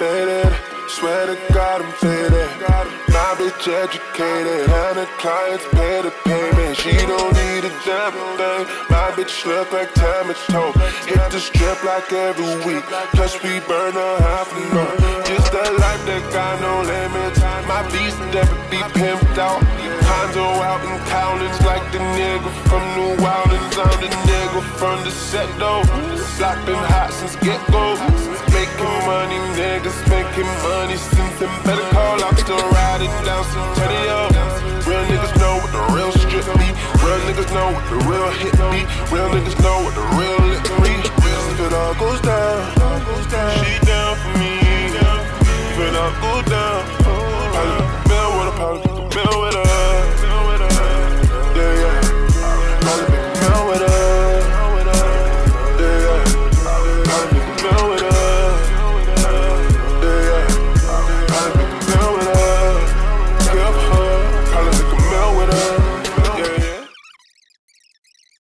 faded. Swear to God I'm faded. My bitch educated and the clients pay the payment. She don't need a damn thing. My bitch look like Tammy Toe. Hit the strip like every week. Plus we burn a half a month. Just a life that got no limits. My beast never be pimped out. Condo out in Collins like the nigga from New Orleans. I'm the nigga from the set though. Been hot since get go making money, niggas making money since them better call out the riding down some radio. Real niggas know what the real strip be. Real niggas know what the real hit be. Real niggas know what the real lick be. If it all goes down, she down for me. If it all goes down.